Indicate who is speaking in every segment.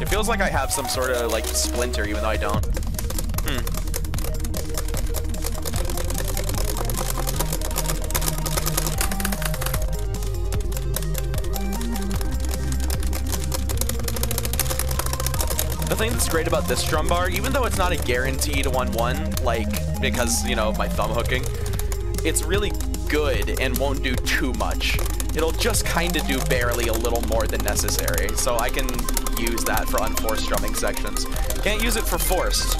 Speaker 1: It feels like I have some sort of like splinter, even though I don't. Hmm. The thing that's great about this drum bar, even though it's not a guaranteed 1-1, like, because, you know, my thumb hooking, it's really good and won't do too much. It'll just kind of do barely a little more than necessary, so I can use that for unforced drumming sections. Can't use it for forced,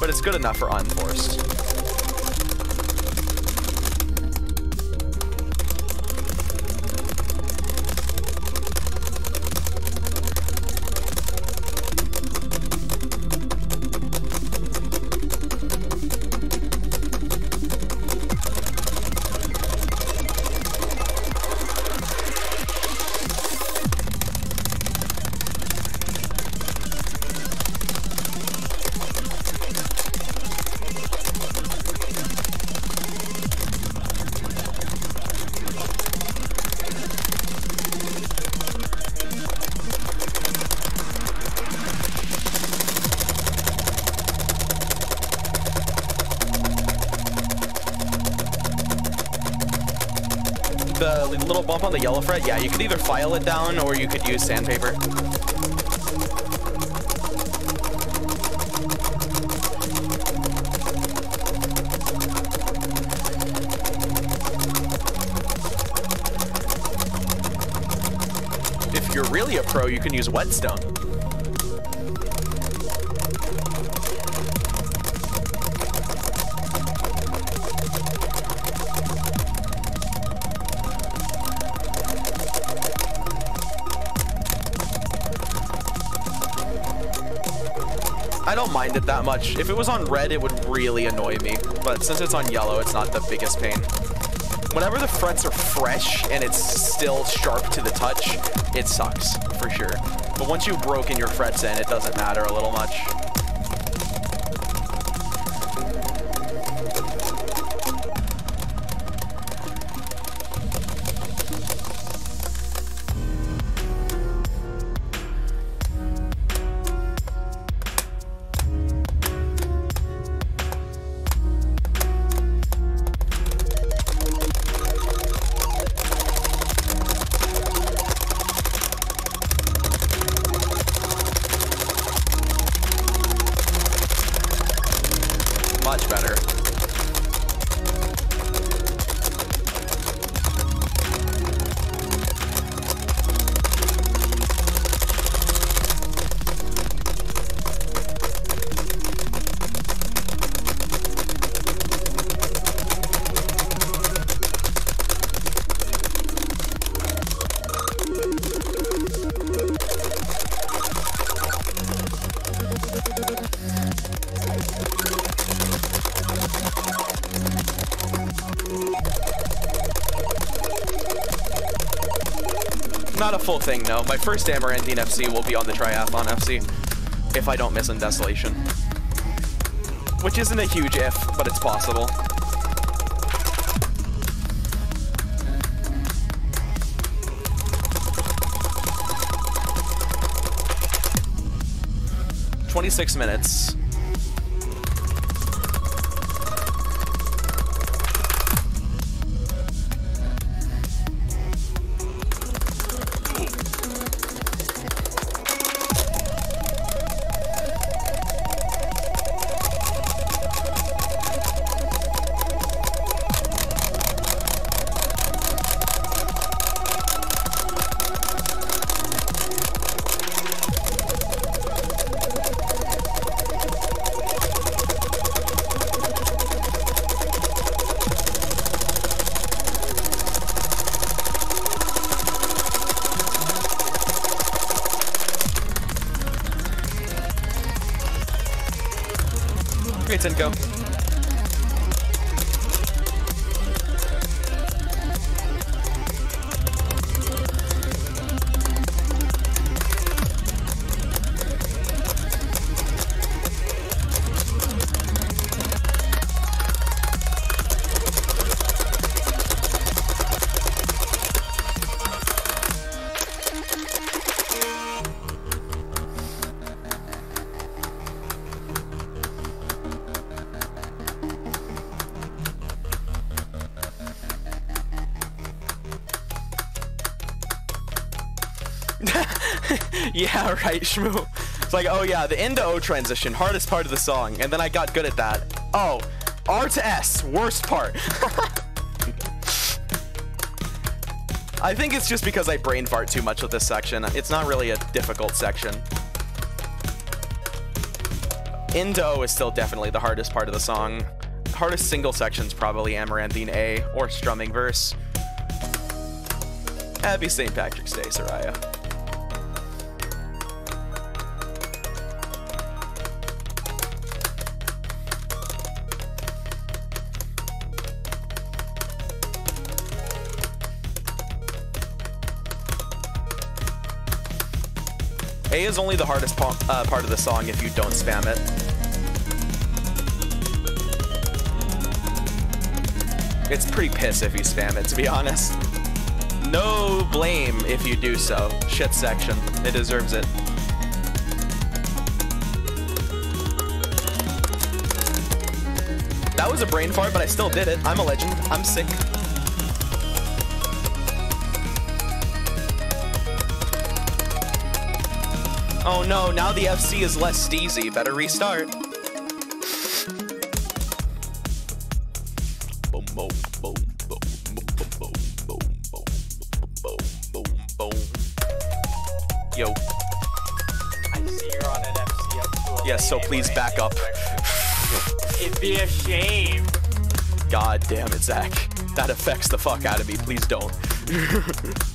Speaker 1: but it's good enough for unforced. The little bump on the yellow fret, yeah, you could either file it down or you could use sandpaper. If you're really a pro, you can use whetstone. I don't mind it that much. If it was on red, it would really annoy me. But since it's on yellow, it's not the biggest pain. Whenever the frets are fresh and it's still sharp to the touch, it sucks, for sure. But once you've broken your frets in, it doesn't matter a little much. Not a full thing, no. My first Amaranthine FC will be on the Triathlon FC, if I don't miss in Desolation. Which isn't a huge if, but it's possible. Twenty-six minutes. Great, Tinko. yeah, right, Shmoo. It's like, oh yeah, the into O transition, hardest part of the song, and then I got good at that. Oh, R to S, worst part. I think it's just because I brain fart too much with this section. It's not really a difficult section. Into O is still definitely the hardest part of the song. Hardest single section's probably Amaranthine A or Strumming Verse. Happy St. Patrick's Day, Soraya. A is only the hardest uh, part of the song if you don't spam it. It's pretty piss if you spam it, to be honest. No blame if you do so. Shit section. It deserves it. That was a brain fart, but I still did it. I'm a legend. I'm sick. Oh no, now the FC is less steezy. Better restart. Yo. Yes, so please back up.
Speaker 2: It'd be a shame.
Speaker 1: God damn it, Zach. That affects the fuck out of me. Please don't.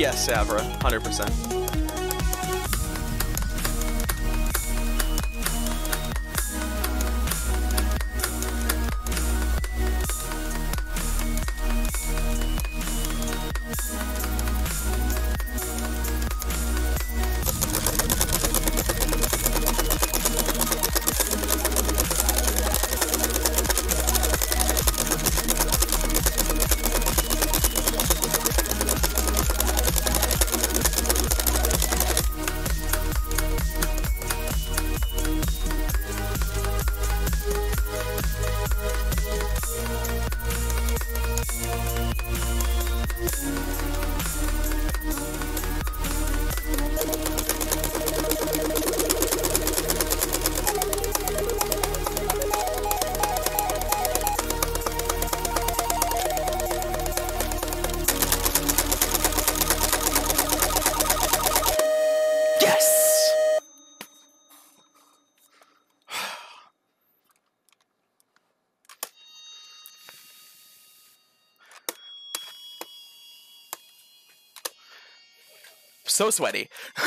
Speaker 1: Yes, Avra, 100%. So sweaty.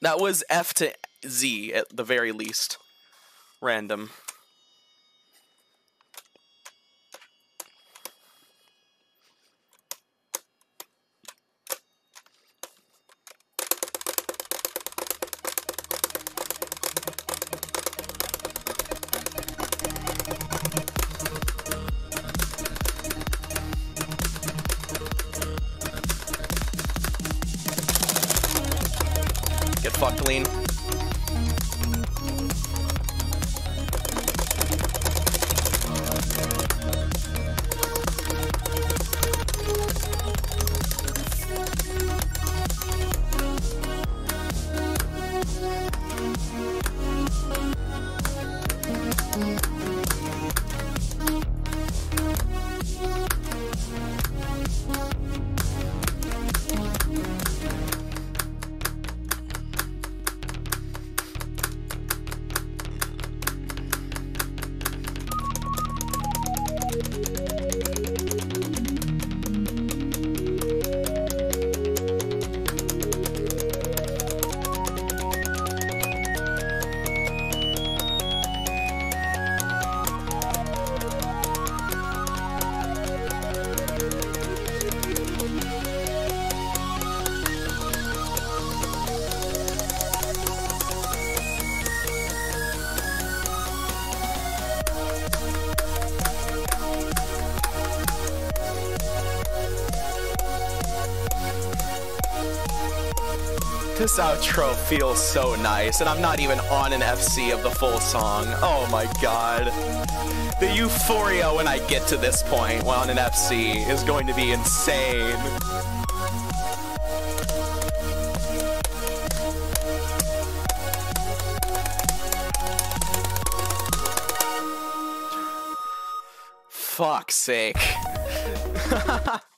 Speaker 1: that was F to Z at the very least. Random. clean. This outro feels so nice, and I'm not even on an FC of the full song. Oh my god. The euphoria when I get to this point while on an FC is going to be insane. Fuck's sake.